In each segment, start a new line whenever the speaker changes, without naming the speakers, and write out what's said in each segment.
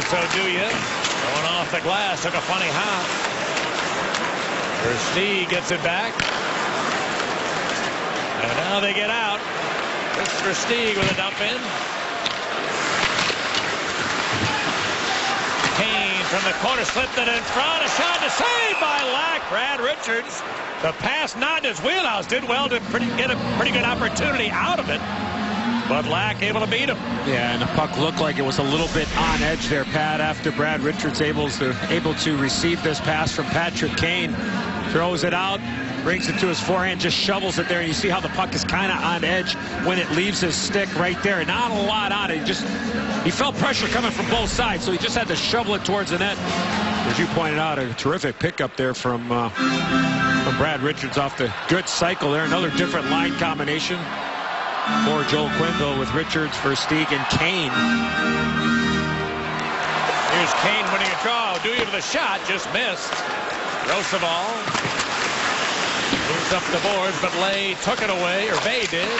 Chris you. going off the glass. Took a funny hop. Versteeg gets it back. And now they get out. Kris Versteeg with a dump in. Kane from the corner slipped it in front. A shot to save by Lack. Brad Richards. The pass not in his wheelhouse. Did well to pretty, get a pretty good opportunity out of it. But Lack able to beat him.
Yeah, and the puck looked like it was a little bit on edge there, Pat, after Brad Richards able to able to receive this pass from Patrick Kane. Throws it out, brings it to his forehand, just shovels it there. And you see how the puck is kind of on edge when it leaves his stick right there. Not a lot on it. He just he felt pressure coming from both sides, so he just had to shovel it towards the net. As you pointed out, a terrific pickup there from uh, from Brad Richards off the good cycle there. Another different line combination for Joel Quenneville with Richards, Versteeg, and Kane.
Here's Kane winning a draw. Oduya to the shot, just missed. Rozsival moves up the boards, but Lay took it away, or Bay did.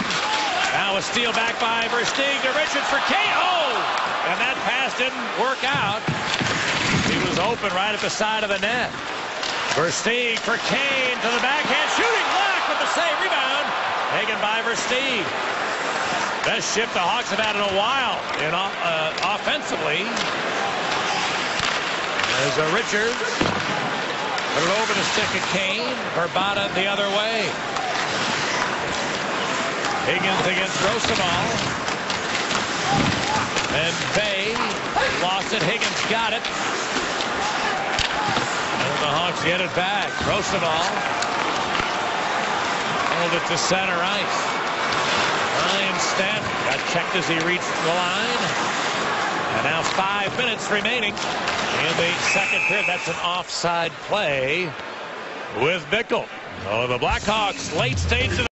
Now a steal back by Versteeg to Richards for Kane. Oh! And that pass didn't work out. He was open right at the side of the net. Versteeg for Kane to the backhand. Shooting Lack with the save. Rebound. Taken by Versteeg. Best shift the Hawks have had in a while in, uh, offensively. There's a Richards. Put it over the stick of Kane. Vrbata the other way. Higgins against Rozsival. And Bay lost it. Higgins got it. And the Hawks get it back. Rozsival hold it to center ice. Ryan Stanton got checked as he reached the line. And now five minutes remaining in the second period. That's an offside play with Bickell. Oh, the Blackhawks late stage